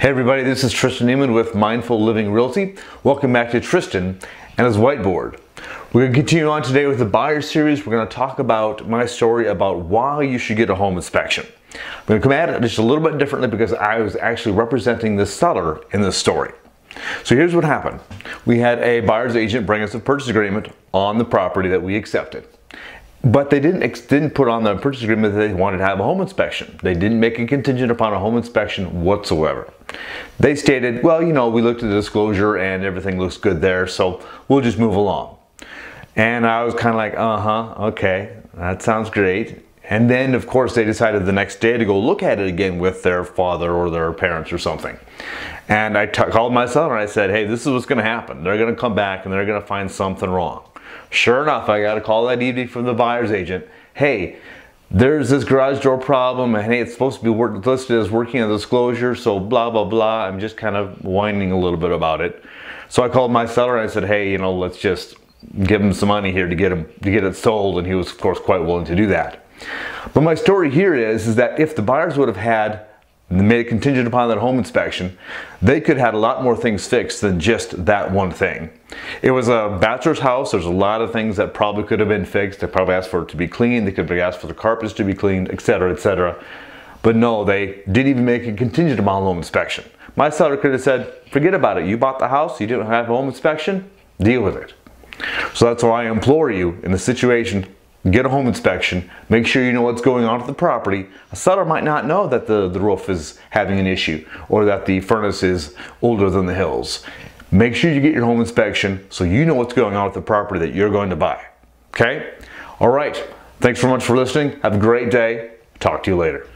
Hey everybody, this is Tristan Emond with Mindful Living Realty. Welcome back to Tristan and his whiteboard. We're going to continue on today with the buyer series. We're going to talk about my story about why you should get a home inspection. I'm going to come at it just a little bit differently because I was actually representing the seller in this story. So here's what happened. We had a buyer's agent bring us a purchase agreement on the property that we accepted. But they didn't didn't put on the purchase agreement that they wanted to have a home inspection. They didn't make a contingent upon a home inspection whatsoever. They stated, well, you know, we looked at the disclosure and everything looks good there, so we'll just move along. And I was kind of like, uh-huh, okay, that sounds great. And then, of course, they decided the next day to go look at it again with their father or their parents or something. And I called my son and I said, hey, this is what's going to happen. They're going to come back and they're going to find something wrong. Sure enough, I got a call that evening from the buyer's agent. Hey, there's this garage door problem and hey, it's supposed to be work, listed as working on disclosure, so blah, blah, blah. I'm just kind of whining a little bit about it. So I called my seller and I said, hey, you know, let's just give him some money here to get him to get it sold. And he was, of course, quite willing to do that. But my story here is, is that if the buyers would have had made a contingent upon that home inspection, they could have had a lot more things fixed than just that one thing. It was a bachelor's house. There's a lot of things that probably could have been fixed. They probably asked for it to be cleaned. They could have asked for the carpets to be cleaned, etc., etc. But no, they didn't even make a contingent upon home inspection. My seller could have said, forget about it. You bought the house. You didn't have home inspection. Deal with it. So that's why I implore you in the situation, get a home inspection, make sure you know what's going on with the property. A seller might not know that the, the roof is having an issue or that the furnace is older than the hills. Make sure you get your home inspection so you know what's going on with the property that you're going to buy. Okay? All right. Thanks so much for listening. Have a great day. Talk to you later.